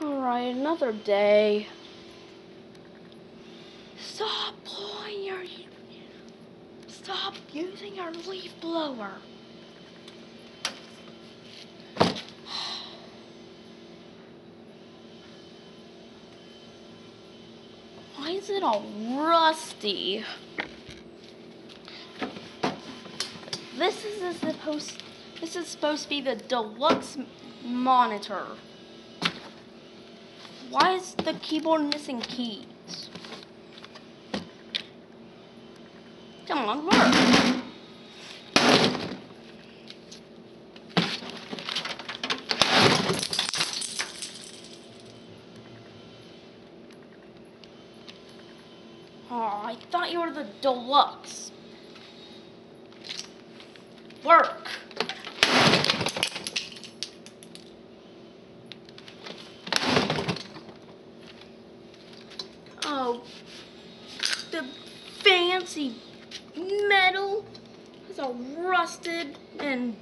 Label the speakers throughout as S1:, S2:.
S1: Alright, another day. Stop blowing your. Stop using your leaf blower. Why is it all rusty? This is supposed. This is supposed to be the deluxe monitor. Why is the keyboard missing keys? Come on, work. Oh, I thought you were the deluxe. Work. Oh, the fancy metal is all rusted and.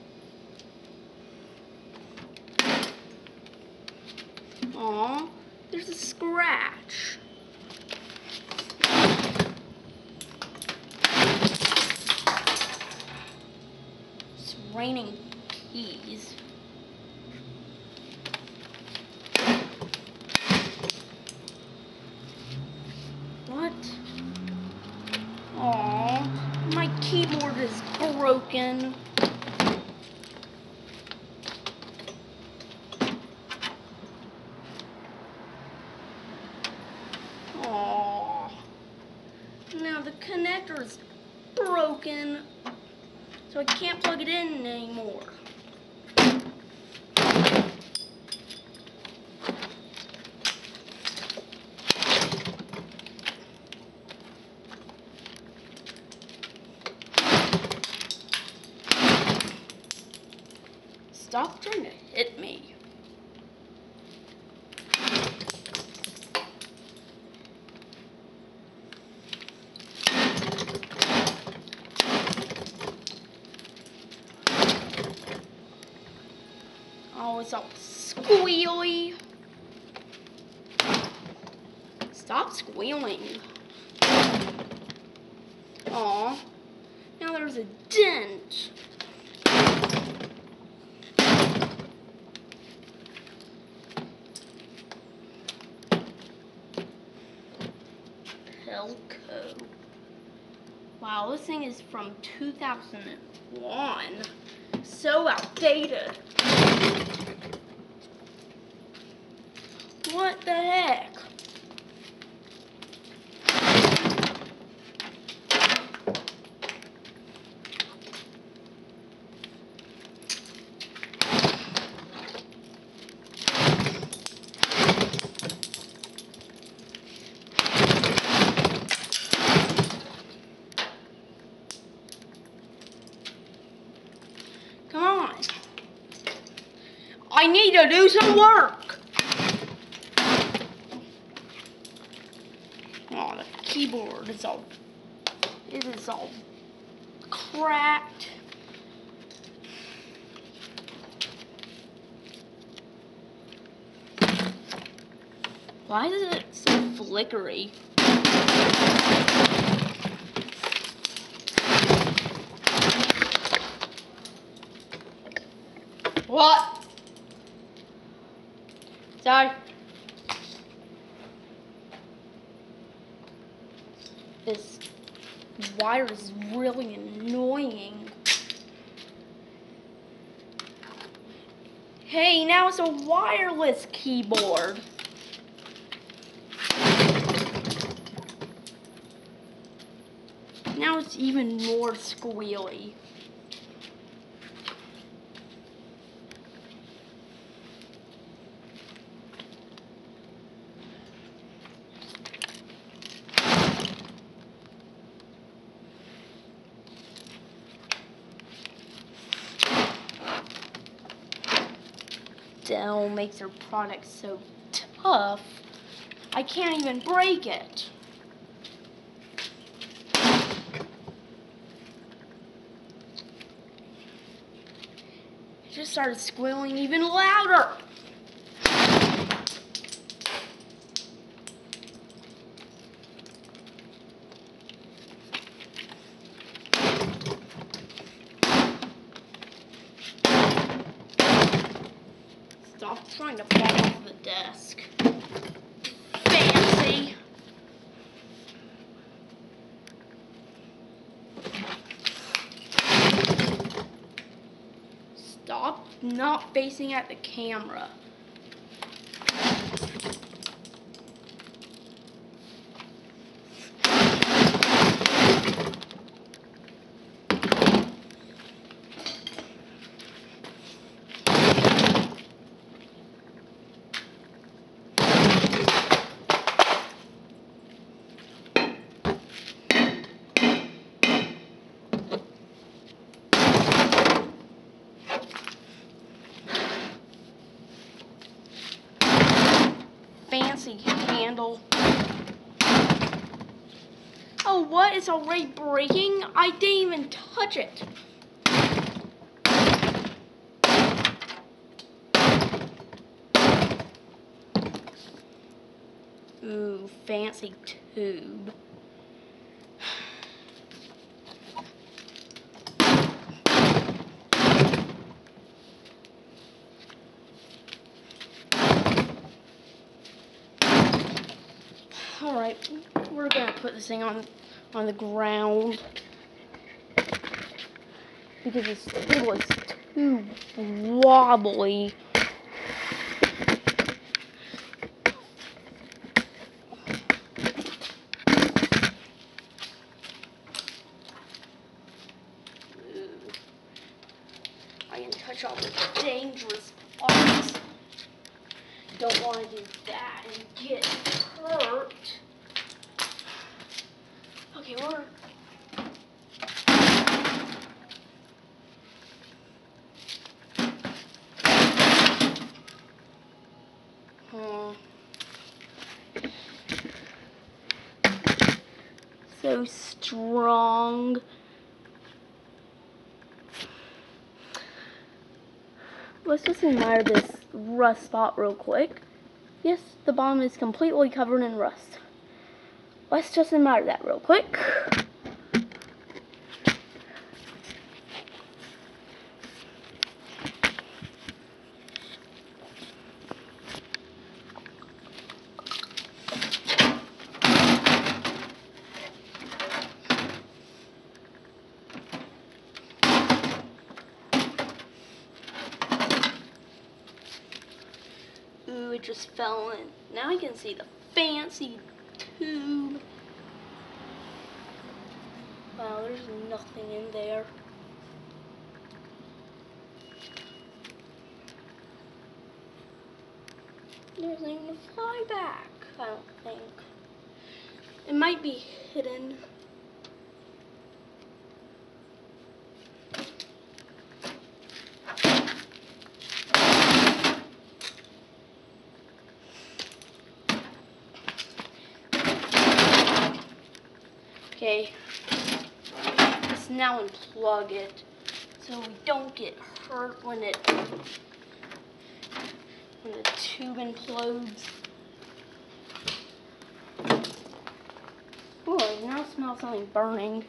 S1: Aw, there's a scratch. It's raining keys. What? Aw, my keyboard is broken. Aw. Now the connector is broken, so I can't plug it in anymore. Stop trying to hit me. It's all squealy. Stop squealing. Aw. Now there's a dent. Pelco. Wow, this thing is from 2001. So outdated. What the heck? Come on. I need to do some work. Oh, the keyboard is all. It is all cracked. Why is it so flickery? What? Sorry. This wire is really annoying. Hey, now it's a wireless keyboard. Now it's even more squealy. Dell makes their product so tough, I can't even break it. It just started squealing even louder. Stop trying to fall off the desk. Fancy. Stop not facing at the camera. fancy handle. Oh, what? It's already breaking? I didn't even touch it. Ooh, fancy tube. Alright, we're gonna put this thing on on the ground. Because it's, it was too wobbly. I can touch all the dangerous parts. Don't want to do that and get hurt. Hmm. So strong. Let's just admire this rust spot real quick. Yes, the bottom is completely covered in rust. Let's just admire that real quick. Ooh, it just fell in. Now I can see the fancy Wow, there's nothing in there. There's even a fly back, I don't think. It might be hidden. Okay. Let's now unplug it so we don't get hurt when it when the tube implodes. Oh, I now smell something burning.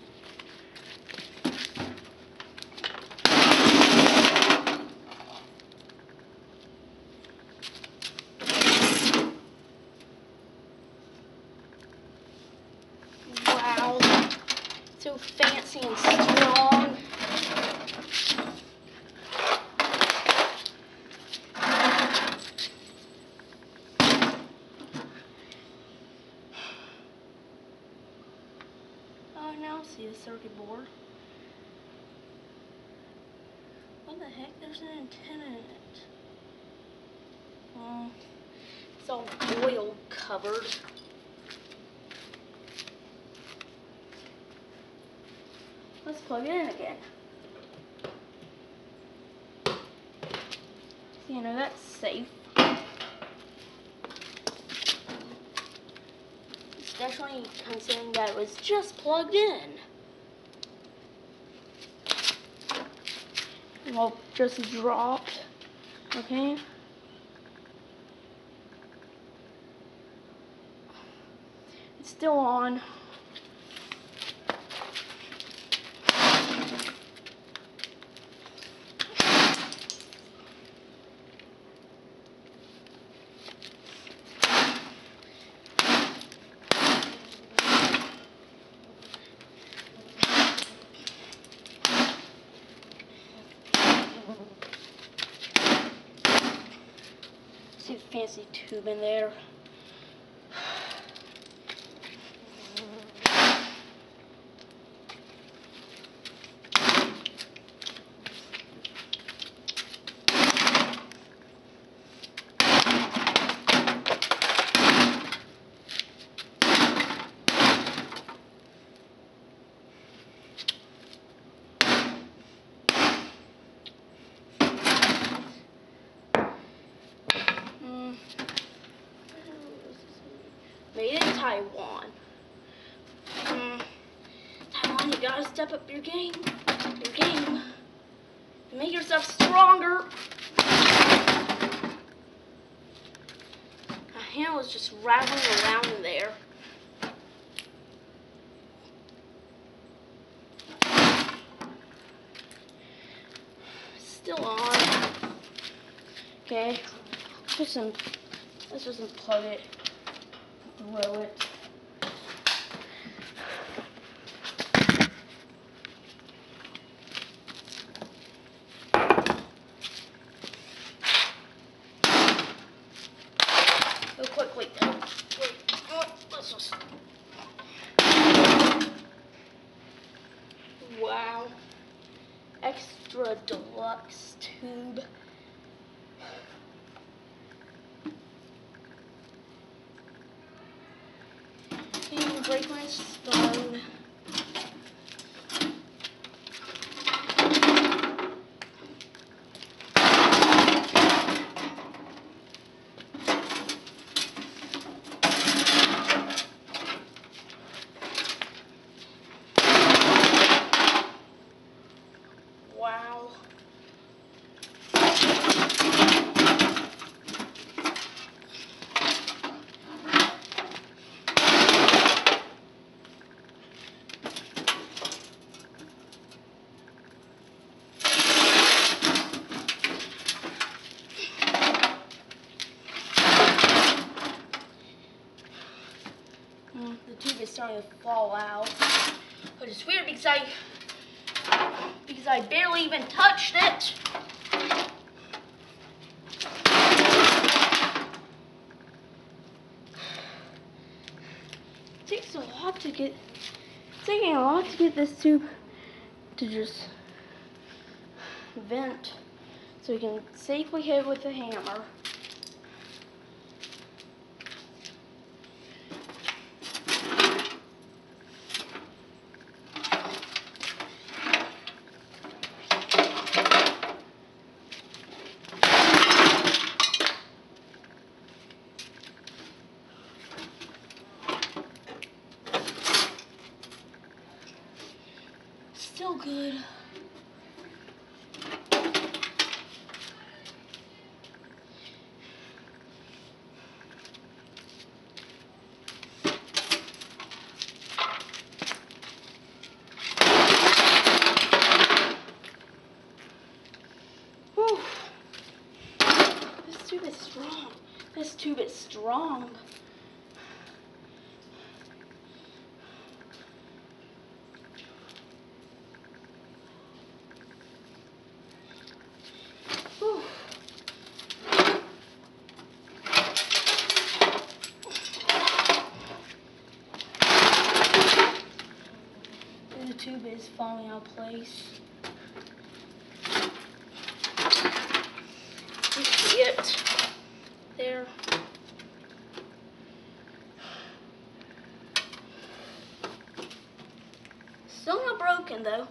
S1: Wow. So fancy and strong. Oh, now I see the circuit board. What the heck? There's an antenna in it. It's all oil covered. Let's plug it in again. So, you know, that's safe. Especially considering that it was just plugged in. Well, just dropped. Okay. It's still on. See the fancy tube in there. Taiwan. Mm. Taiwan, you gotta step up your game. Your game. Make yourself stronger. My hand was just rattling around there. Still on. Okay. Just some, let's just unplug it, throw it. Go quickly. Wait, oh, let's just. Wow. Extra deluxe tube. And break my stone. Wow. Mm, The to fall out. But it's weird because I because I barely even touched it. It takes a lot to get it's taking a lot to get this tube to just vent so we can safely hit it with a hammer. Still good. Whew. This tube is strong. This tube is falling out of place. You see it there. Still broken though.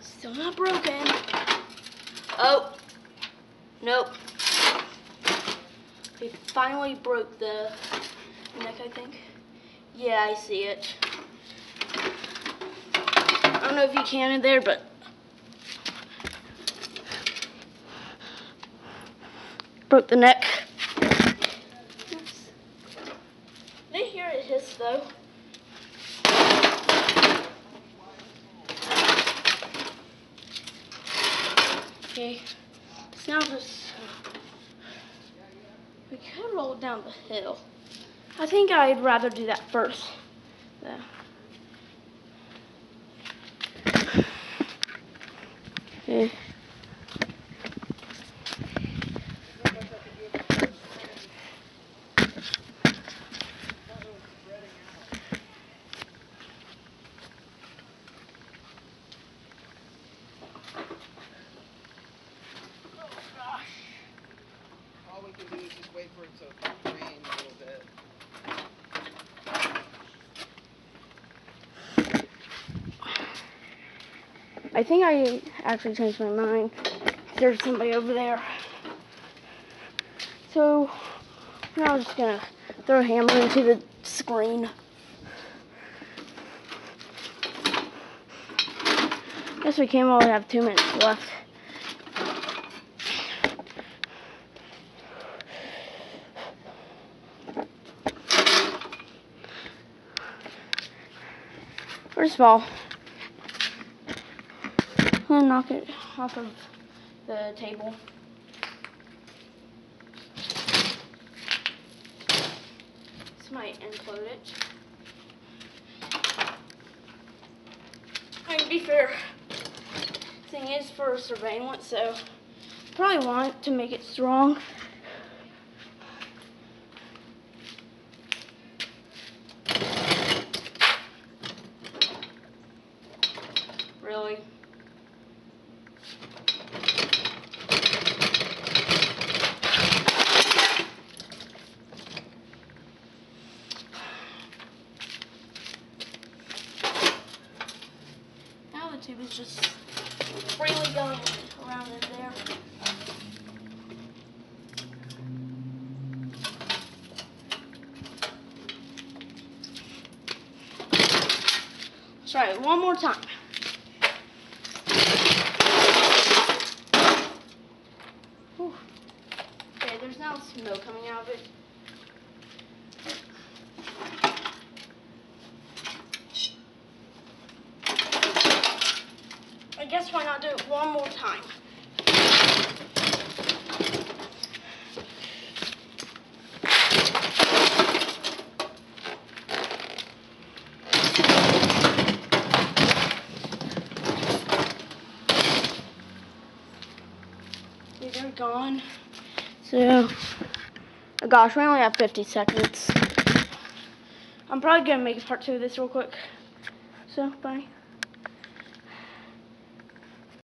S1: Still not broken. Oh, nope. We finally broke the neck, I think. Yeah, I see it. I don't know if you can in there, but Broke the neck. They hear it hiss though. Okay. So now just uh, we could roll down the hill. I think I'd rather do that first. Though.
S2: Yeah. Okay.
S1: I think I actually changed my mind. There's somebody over there. So now I'm just gonna throw a hammer into the screen. Guess we can only have two minutes left. First of all, gonna knock it off of the table. This might implode it. I to be fair, thing is for surveillance, so probably want to make it strong. Really? Tube is just freely going around in there. It one more time. Whew. Okay, there's now smoke coming out of it. I guess why not do it one more time? They're gone. So, oh gosh, we only have 50 seconds. I'm probably gonna make a part two of this real quick. So, bye.